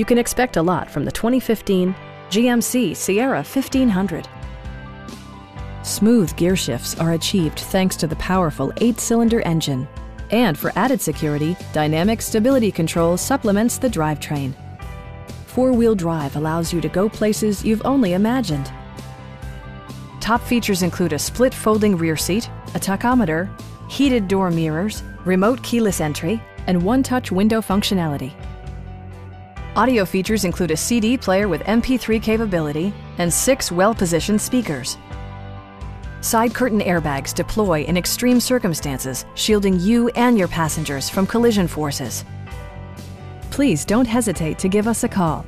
You can expect a lot from the 2015 GMC Sierra 1500. Smooth gear shifts are achieved thanks to the powerful eight-cylinder engine. And for added security, Dynamic Stability Control supplements the drivetrain. Four-wheel drive allows you to go places you've only imagined. Top features include a split folding rear seat, a tachometer, heated door mirrors, remote keyless entry, and one-touch window functionality. Audio features include a CD player with MP3 capability and six well-positioned speakers. Side curtain airbags deploy in extreme circumstances, shielding you and your passengers from collision forces. Please don't hesitate to give us a call